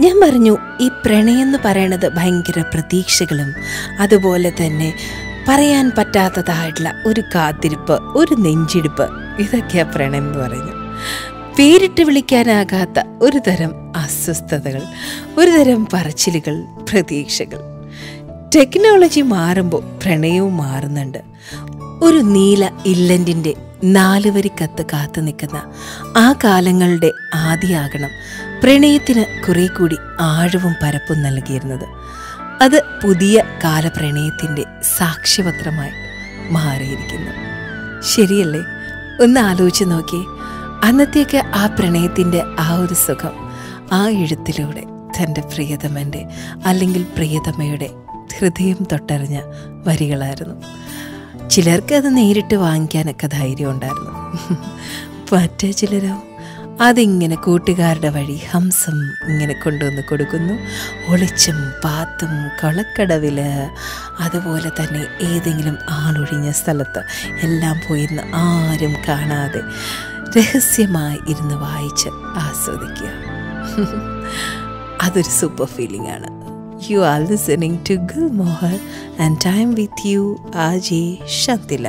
ഞാൻ പറഞ്ഞു ഈ പ്രണയം എന്ന് പറയണത് ഭയങ്കര പ്രതീക്ഷകളും അതുപോലെ തന്നെ പറയാൻ പറ്റാത്തതായിട്ടുള്ള ഒരു കാത്തിരിപ്പ് ഒരു നെഞ്ചിടിപ്പ് ഇതൊക്കെയാ പ്രണയം എന്ന് പറയുന്നത്. പേരിട്ട് വിളിക്കാനാകാത്ത ഒരു തരം അസ്വസ്ഥതകൾ ഒരു തരം പറച്ചിലുകൾ പ്രതീക്ഷകൾ. ടെക്നോളജി മാറുമ്പോൾ പ്രണയവും മാറുന്നുണ്ട്. ഒരു നീല ഇല്ലന്റിന്റെ നാലുവരി കത്ത് കാത്തു നിൽക്കുന്ന ആ കാലങ്ങളുടെ ആദിയാകണം. പ്രണയത്തിന് കുറെ കൂടി ആഴവും പരപ്പും നൽകിയിരുന്നത്. അത് പുതിയ കാലപ്രണയത്തിന്റെ സാക്ഷ്യപത്രമായി മാറിയിരിക്കുന്നു. ശരിയല്ലേ? ഒന്ന് ആലോചിച്ച് നോക്കിയേ അന്നത്തേക്ക് ആ പ്രണയത്തിന്റെ ആ ഒരു സുഖം ആ എഴുത്തിലൂടെ തന്റെ പ്രിയതമന്റെ അല്ലെങ്കിൽ പ്രിയതമയുടെ ഹൃദയം തൊട്ടറിഞ്ഞ വരികളായിരുന്നു. ചിലർക്ക് അത് നേരിട്ട് വാങ്ങിക്കാനൊക്കെ ധൈര്യം ഉണ്ടായിരുന്നു. മറ്റേ ചിലരോ? അതിങ്ങനെ കൂട്ടുകാരുടെ വഴി ഹംസം ഇങ്ങനെ കൊണ്ടുവന്ന് കൊടുക്കുന്നു. ഒളിച്ചും പാത്തും കളക്കടവിൽ അതുപോലെ തന്നെ ഏതെങ്കിലും ആളൊഴിഞ്ഞ സ്ഥലത്ത് എല്ലാം പോയിരുന്ന് ആരും കാണാതെ രഹസ്യമായി ഇരുന്ന് വായിച്ച് ആസ്വദിക്കുക. അതൊരു സൂപ്പർ ഫീലിംഗ് ആണ്. You are listening to Gul Mohar and time with you ആജി ശാന്തില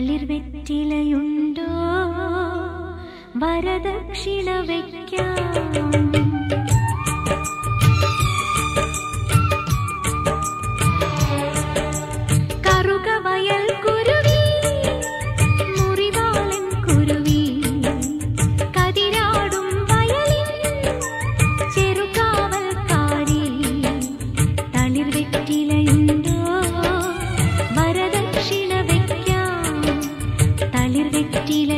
തളിർവെറ്റിലയുണ്ടോ വരദക്ഷിണ വയ്ക്കാം കറുകവയൽ വരദക്ഷിണ വയ്ക്കാം തളിർവെറ്റിലയുണ്ടോ